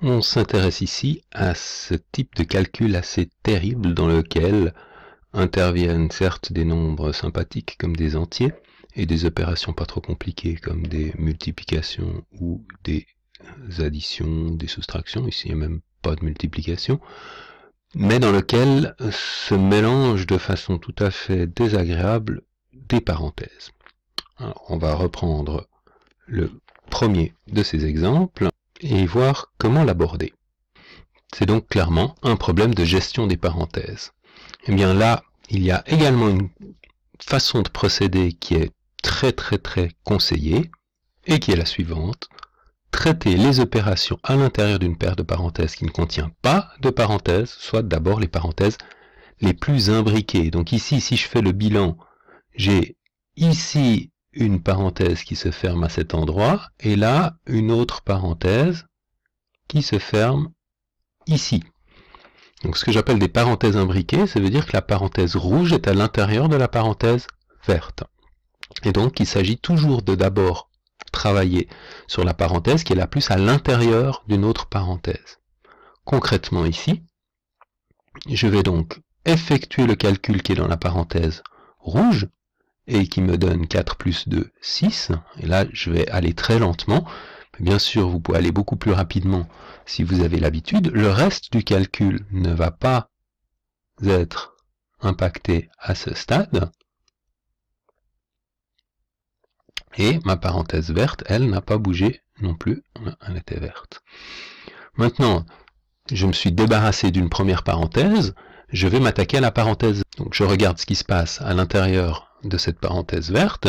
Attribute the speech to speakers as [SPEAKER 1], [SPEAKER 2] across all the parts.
[SPEAKER 1] On s'intéresse ici à ce type de calcul assez terrible dans lequel interviennent certes des nombres sympathiques comme des entiers et des opérations pas trop compliquées comme des multiplications ou des additions, des soustractions. Ici, il n'y a même pas de multiplication. Mais dans lequel se mélangent de façon tout à fait désagréable des parenthèses. Alors, on va reprendre le premier de ces exemples et voir comment l'aborder. C'est donc clairement un problème de gestion des parenthèses. Et eh bien là, il y a également une façon de procéder qui est très très très conseillée et qui est la suivante. Traiter les opérations à l'intérieur d'une paire de parenthèses qui ne contient pas de parenthèses, soit d'abord les parenthèses les plus imbriquées. Donc ici, si je fais le bilan, j'ai ici une parenthèse qui se ferme à cet endroit, et là, une autre parenthèse qui se ferme ici. Donc ce que j'appelle des parenthèses imbriquées, ça veut dire que la parenthèse rouge est à l'intérieur de la parenthèse verte. Et donc il s'agit toujours de d'abord travailler sur la parenthèse qui est la plus à l'intérieur d'une autre parenthèse. Concrètement ici, je vais donc effectuer le calcul qui est dans la parenthèse rouge, et qui me donne 4 plus 2, 6. Et là, je vais aller très lentement. Bien sûr, vous pouvez aller beaucoup plus rapidement si vous avez l'habitude. Le reste du calcul ne va pas être impacté à ce stade. Et ma parenthèse verte, elle, n'a pas bougé non plus. Elle était verte. Maintenant, je me suis débarrassé d'une première parenthèse. Je vais m'attaquer à la parenthèse. Donc je regarde ce qui se passe à l'intérieur de cette parenthèse verte,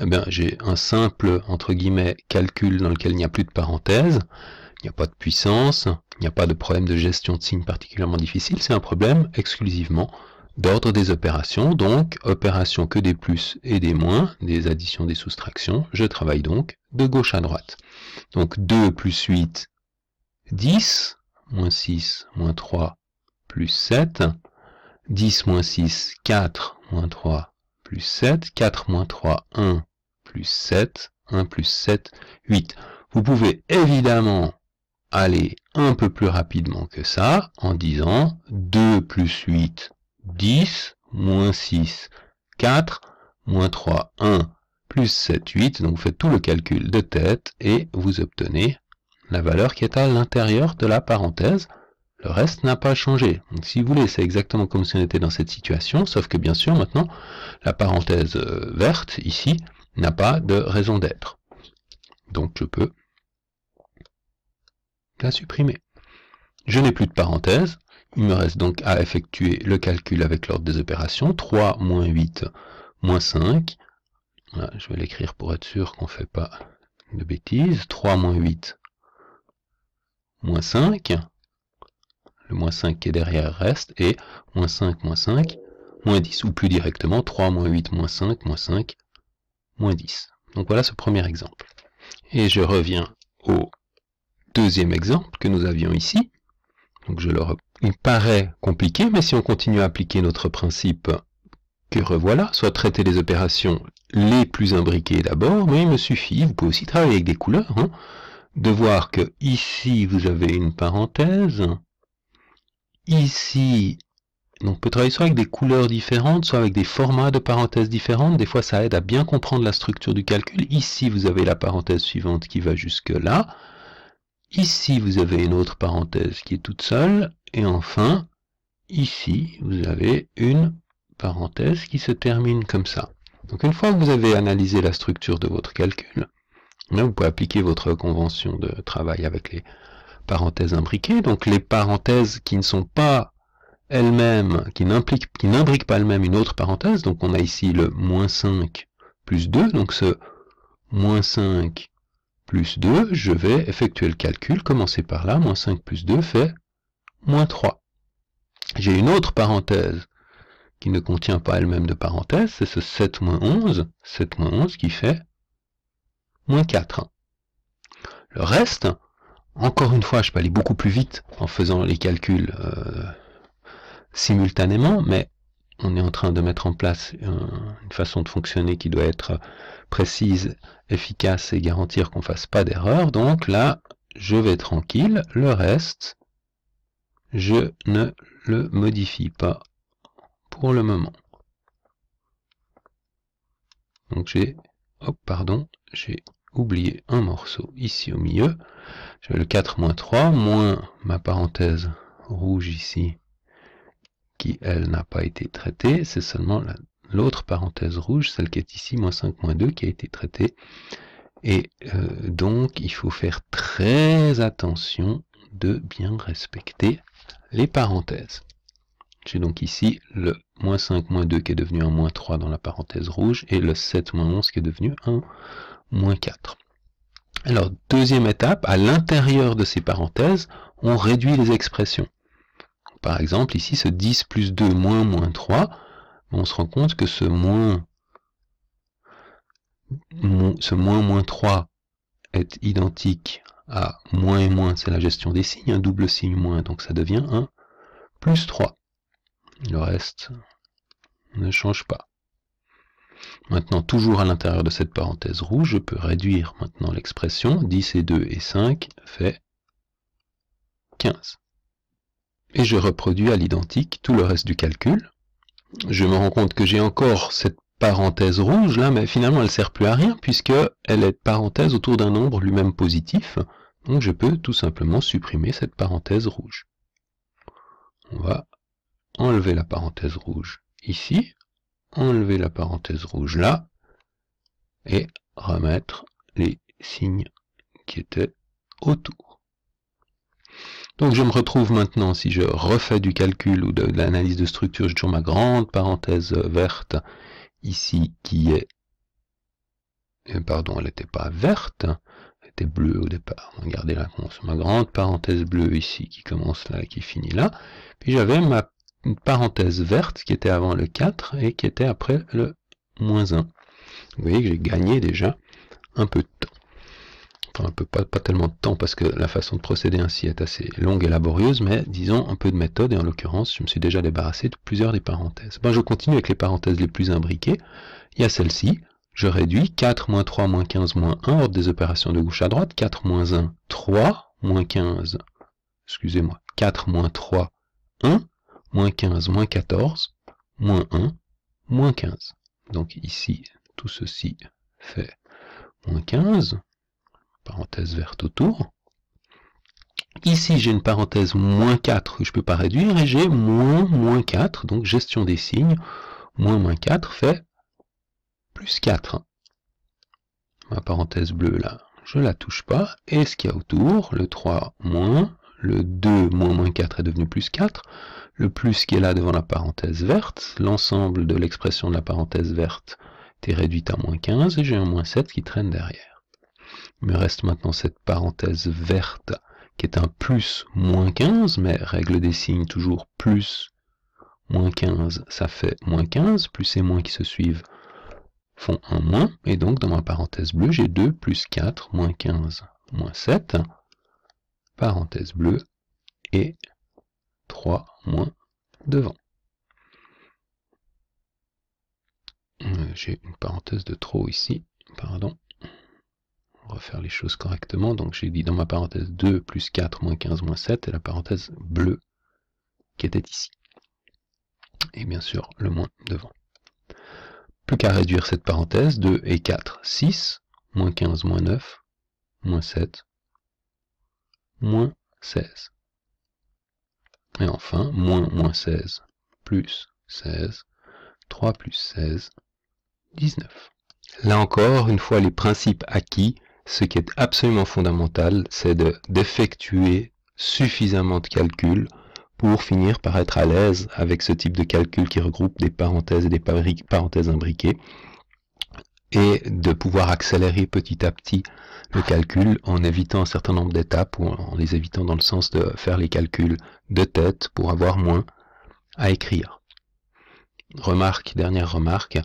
[SPEAKER 1] eh j'ai un simple, entre guillemets, calcul dans lequel il n'y a plus de parenthèse, il n'y a pas de puissance, il n'y a pas de problème de gestion de signes particulièrement difficile, c'est un problème exclusivement d'ordre des opérations, donc opérations que des plus et des moins, des additions, des soustractions, je travaille donc de gauche à droite. Donc 2 plus 8, 10, moins 6, moins 3, plus 7, 10 moins 6, 4, moins 3, plus 7, 4 moins 3, 1 plus 7, 1 plus 7, 8. Vous pouvez évidemment aller un peu plus rapidement que ça en disant 2 plus 8, 10, moins 6, 4, moins 3, 1, plus 7, 8. Donc vous faites tout le calcul de tête et vous obtenez la valeur qui est à l'intérieur de la parenthèse. Le reste n'a pas changé. Donc si vous voulez, c'est exactement comme si on était dans cette situation, sauf que bien sûr maintenant, la parenthèse euh, verte ici n'a pas de raison d'être. Donc je peux la supprimer. Je n'ai plus de parenthèse. Il me reste donc à effectuer le calcul avec l'ordre des opérations. 3 moins 8 moins 5. je vais l'écrire pour être sûr qu'on ne fait pas de bêtises. 3 moins 8 moins 5 moins 5 qui est derrière reste, et moins 5, moins 5, moins 10, ou plus directement 3, moins 8, moins 5, moins 5, moins 10. Donc voilà ce premier exemple. Et je reviens au deuxième exemple que nous avions ici. Donc je le Il paraît compliqué, mais si on continue à appliquer notre principe que revoilà, soit traiter les opérations les plus imbriquées d'abord, mais il me suffit, vous pouvez aussi travailler avec des couleurs, hein, de voir que ici vous avez une parenthèse, Ici, on peut travailler soit avec des couleurs différentes, soit avec des formats de parenthèses différentes. Des fois, ça aide à bien comprendre la structure du calcul. Ici, vous avez la parenthèse suivante qui va jusque là. Ici, vous avez une autre parenthèse qui est toute seule. Et enfin, ici, vous avez une parenthèse qui se termine comme ça. Donc une fois que vous avez analysé la structure de votre calcul, vous pouvez appliquer votre convention de travail avec les parenthèses imbriquées, donc les parenthèses qui ne sont pas elles-mêmes, qui n'imbriquent pas elles-mêmes une autre parenthèse, donc on a ici le moins 5 plus 2, donc ce moins 5 plus 2, je vais effectuer le calcul, commencer par là, moins 5 plus 2 fait moins 3. J'ai une autre parenthèse qui ne contient pas elle-même de parenthèse, c'est ce 7 moins 11, 7 moins 11 qui fait moins 4. Le reste, encore une fois, je peux aller beaucoup plus vite en faisant les calculs euh, simultanément, mais on est en train de mettre en place une façon de fonctionner qui doit être précise, efficace et garantir qu'on ne fasse pas d'erreur. Donc là, je vais tranquille. Le reste, je ne le modifie pas pour le moment. Donc j'ai, hop, pardon, j'ai oublié un morceau ici au milieu. J'ai le 4 moins 3, moins ma parenthèse rouge ici, qui elle n'a pas été traitée. C'est seulement l'autre parenthèse rouge, celle qui est ici, moins 5, moins 2, qui a été traitée. Et euh, donc, il faut faire très attention de bien respecter les parenthèses. J'ai donc ici le moins 5, moins 2 qui est devenu un moins 3 dans la parenthèse rouge et le 7, moins 11 qui est devenu un moins 4. Alors, deuxième étape, à l'intérieur de ces parenthèses, on réduit les expressions. Par exemple, ici, ce 10 plus 2 moins moins 3, on se rend compte que ce moins, ce moins moins 3 est identique à moins et moins, c'est la gestion des signes, un double signe moins, donc ça devient un plus 3. Le reste ne change pas. Maintenant, toujours à l'intérieur de cette parenthèse rouge, je peux réduire maintenant l'expression. 10 et 2 et 5 fait 15. Et je reproduis à l'identique tout le reste du calcul. Je me rends compte que j'ai encore cette parenthèse rouge là, mais finalement elle ne sert plus à rien puisque elle est parenthèse autour d'un nombre lui-même positif. Donc je peux tout simplement supprimer cette parenthèse rouge. On va enlever la parenthèse rouge ici, enlever la parenthèse rouge là, et remettre les signes qui étaient autour. Donc je me retrouve maintenant, si je refais du calcul ou de, l'analyse de structure, j'ai toujours ma grande parenthèse verte ici qui est... Euh, pardon, elle n'était pas verte, elle était bleue au départ. Regardez là, ma grande parenthèse bleue ici qui commence là et qui finit là. Puis j'avais ma une parenthèse verte qui était avant le 4 et qui était après le moins 1. Vous voyez que j'ai gagné déjà un peu de temps. Enfin, un peu, pas, pas tellement de temps parce que la façon de procéder ainsi est assez longue et laborieuse, mais disons un peu de méthode, et en l'occurrence, je me suis déjà débarrassé de plusieurs des parenthèses. Bon, je continue avec les parenthèses les plus imbriquées. Il y a celle-ci, je réduis 4, moins 3, moins 15, moins 1, ordre des opérations de gauche à droite, 4, moins 1, 3, moins 15, excusez-moi, 4, moins 3, 1, moins 15, moins 14, moins 1, moins 15. Donc ici, tout ceci fait moins 15, parenthèse verte autour. Ici, j'ai une parenthèse moins 4 que je ne peux pas réduire, et j'ai moins moins 4, donc gestion des signes, moins moins 4 fait plus 4. Ma parenthèse bleue là, je ne la touche pas, et ce qu'il y a autour, le 3 moins, le 2 moins moins 4 est devenu plus 4, le plus qui est là devant la parenthèse verte, l'ensemble de l'expression de la parenthèse verte est réduite à moins 15 et j'ai un moins 7 qui traîne derrière. Il me reste maintenant cette parenthèse verte qui est un plus moins 15, mais règle des signes toujours plus moins 15, ça fait moins 15, plus et moins qui se suivent font un moins, et donc dans ma parenthèse bleue, j'ai 2 plus 4, moins 15, moins 7, parenthèse bleue, et 3 moins devant. Euh, j'ai une parenthèse de trop ici, pardon. On va refaire les choses correctement. Donc j'ai dit dans ma parenthèse 2 plus 4 moins 15 moins 7 et la parenthèse bleue qui était ici. Et bien sûr le moins devant. Plus qu'à réduire cette parenthèse, 2 et 4, 6, moins 15, moins 9, moins 7, moins 16. Et enfin, moins moins 16 plus 16, 3 plus 16, 19. Là encore, une fois les principes acquis, ce qui est absolument fondamental, c'est d'effectuer suffisamment de calculs pour finir par être à l'aise avec ce type de calcul qui regroupe des parenthèses et des parenthèses imbriquées et de pouvoir accélérer petit à petit le calcul en évitant un certain nombre d'étapes ou en les évitant dans le sens de faire les calculs de tête pour avoir moins à écrire. Remarque, dernière remarque,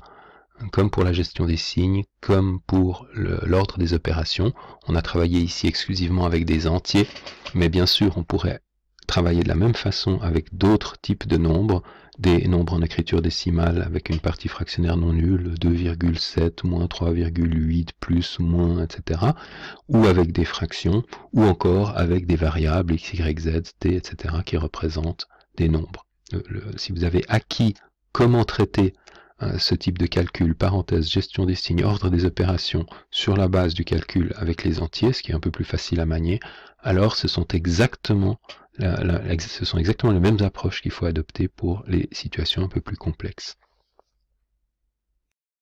[SPEAKER 1] comme pour la gestion des signes, comme pour l'ordre des opérations, on a travaillé ici exclusivement avec des entiers, mais bien sûr on pourrait travailler de la même façon avec d'autres types de nombres, des nombres en écriture décimale avec une partie fractionnaire non nulle, 2,7, moins 3,8, plus, moins, etc. Ou avec des fractions, ou encore avec des variables x, y, z, t, etc. qui représentent des nombres. si vous avez acquis comment traiter euh, ce type de calcul, parenthèse, gestion des signes, ordre des opérations sur la base du calcul avec les entiers, ce qui est un peu plus facile à manier, alors ce sont exactement, ce sont exactement les mêmes approches qu'il faut adopter pour les situations un peu plus complexes.